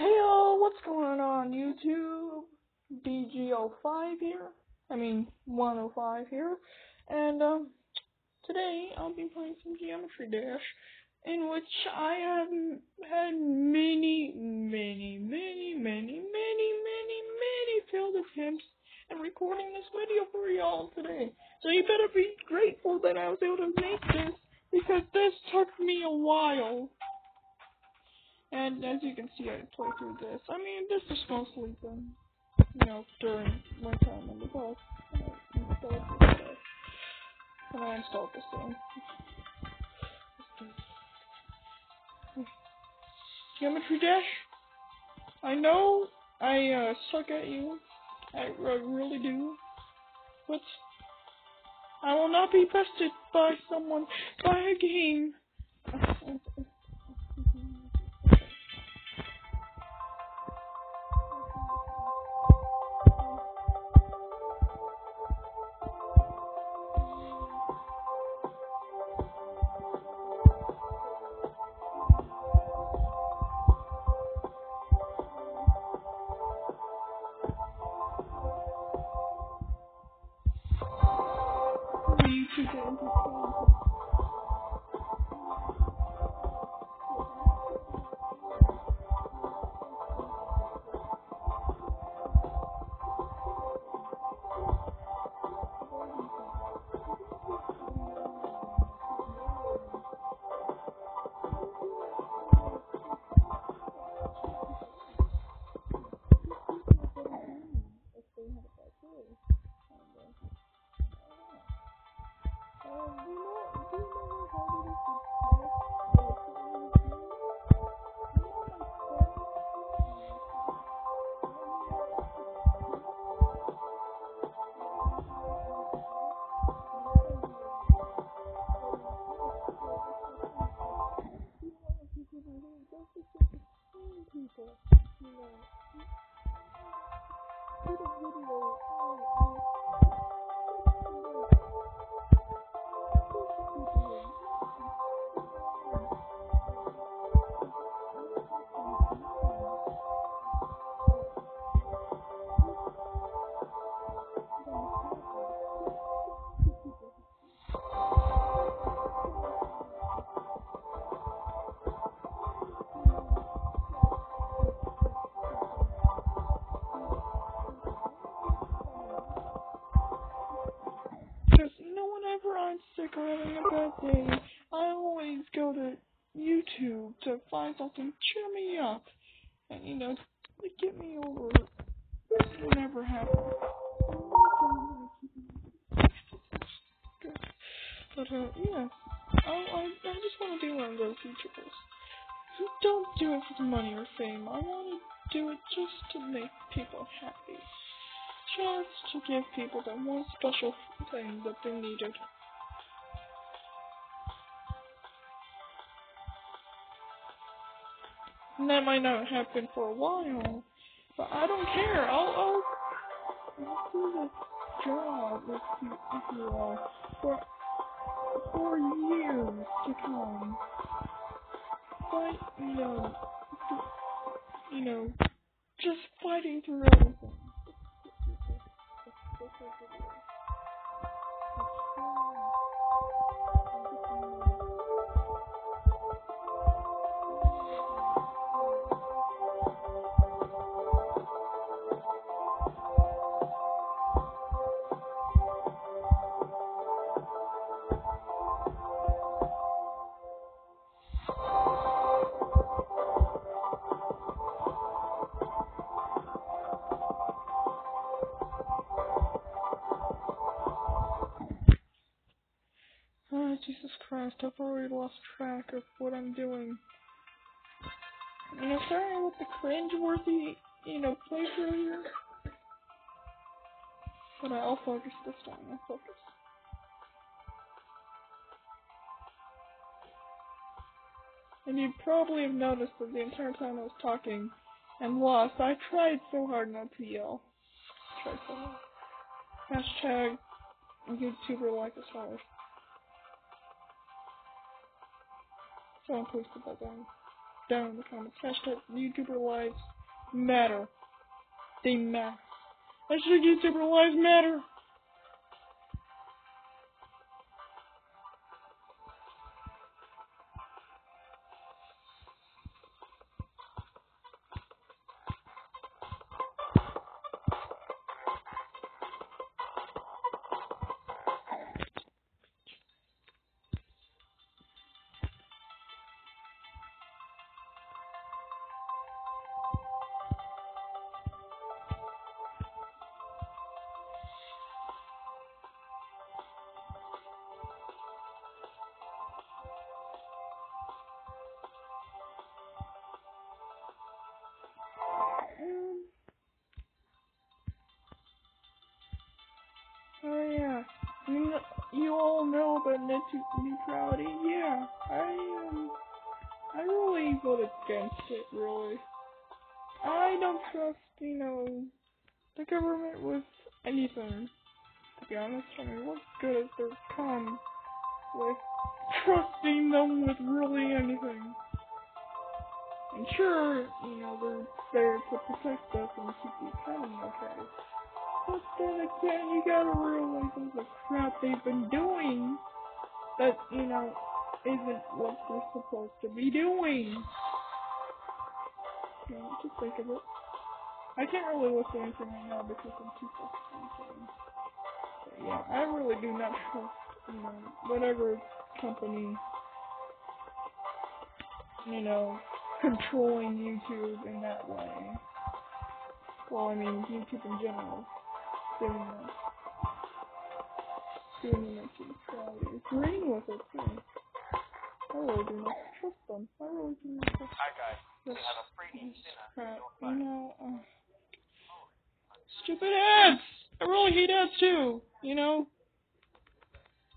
Hey all, what's going on YouTube? BG05 here. I mean 105 here. And um today I'll be playing some Geometry Dash in which I have had many, many, many, many, many, many, many failed attempts at recording this video for y'all today. So you better be grateful that I was able to make this because this took me a while. And as you can see, I play through this. I mean, this is mostly done, you know, during my time in the bus. And I installed this thing. Geometry Dash? I know I uh, suck at you. I, I really do. But I will not be bested by someone, by a game. Dino, Dino, Dino, Dino, Dino. I always go to YouTube to find something to cheer me up. And, you know, to get me over whatever happens. Good. But, uh, yeah. I, I, I just want to do one of those YouTubers. who Don't do it for the money or fame. I want to do it just to make people happy just to give people that one special thing that they needed. And that might not happen for a while, but I don't care. I'll, I'll, I'll do this job with you, with you for, for years to come. But, you know, you know, just fighting through everything. Oh, Jesus Christ, I've already lost track of what I'm doing. Know, starting with the cringe-worthy, you know, playthrough here. But I'll focus this time, I'll focus. And you probably have noticed that the entire time I was talking and lost, I tried so hard not to yell. Tried so hard. Hashtag YouTuber like us hard. Someone posted that down. down in the comments. Hashtag YouTuber lives matter. They matter. Hashtag YouTuber lives matter. You all know about net neutrality. Yeah, I um, I really vote against it. Really, I don't trust you know the government with anything. To be honest, I mean, what good has there come with trusting them with really anything? And sure, you know, they're there to protect us and keep the economy okay. But then again, you gotta realize all the crap they've been doing that, you know, isn't what they're supposed to be doing. You just think of it. I can't really look at anything right now because I'm too focused on yeah, I really do not trust, you know, whatever company, you know, controlling YouTube in that way. Well, I mean, YouTube in general Doing the neutrality. Agreeing with it too. Not trust them. Not trust Hi guys, we have a dinner. You know, uh, stupid ads! I really hate ads too, you know?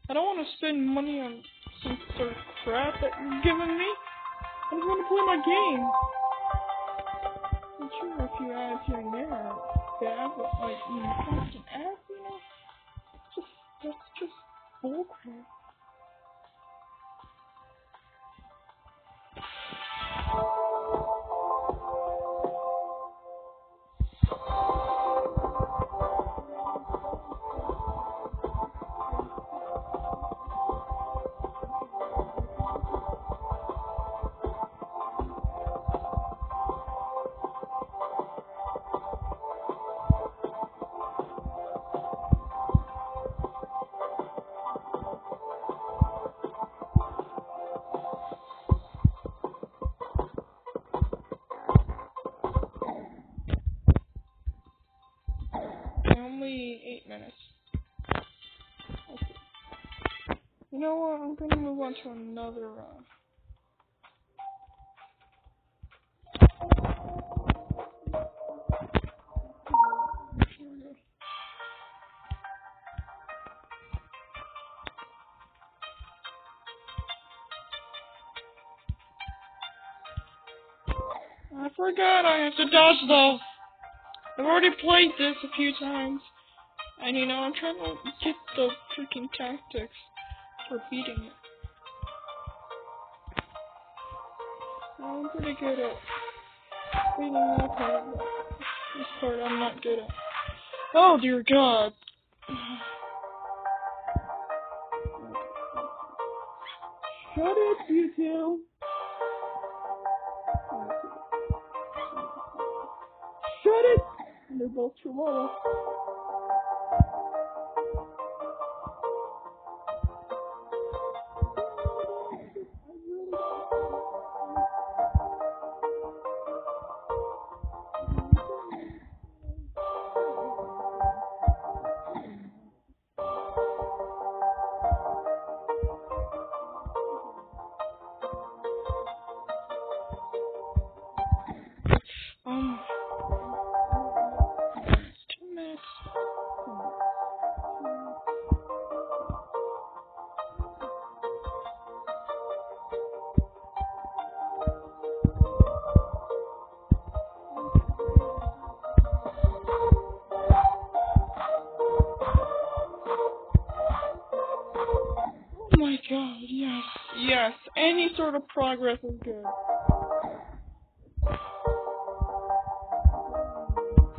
I don't want to spend money on some sort of crap that you're giving me. I just want to play my game. You know, constant ads, you? Just, just bullcrap. Only eight minutes. Okay. You know what? I'm gonna move on to another. Uh, we go. I forgot I have to dodge those. I've already played this a few times. And you know, I'm trying to get the freaking tactics for beating it. I'm pretty good at beating that part, but this part I'm not good at. Oh dear god. Shut it, you two. They're both chihuahuas. my god, yes. Yes, any sort of progress is good.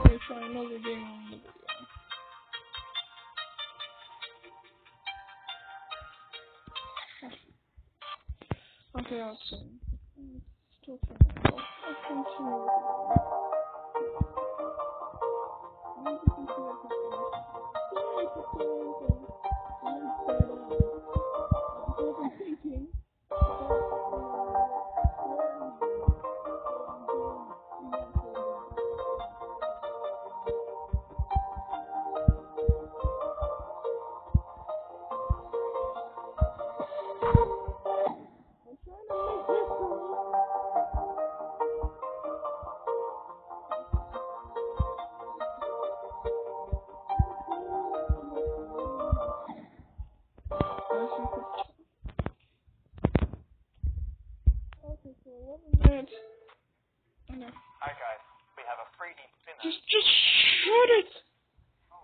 Okay, try another game. Okay, I'll. Still.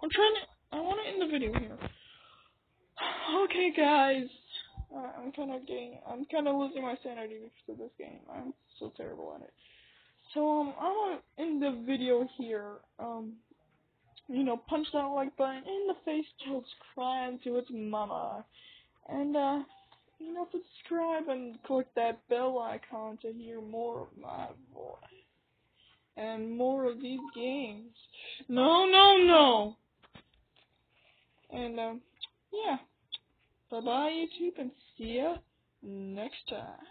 I'm trying to. I want to end the video here. Okay, guys. Uh, I'm kind of getting. I'm kind of losing my sanity because of this game. I'm so terrible at it. So um, I want to end the video here. Um, you know, punch that like button in the face till it's crying to its mama, and uh, you know, subscribe and click that bell icon to hear more of my voice and more of these games. No, no, no. And um, yeah. Bye bye YouTube and see ya next time.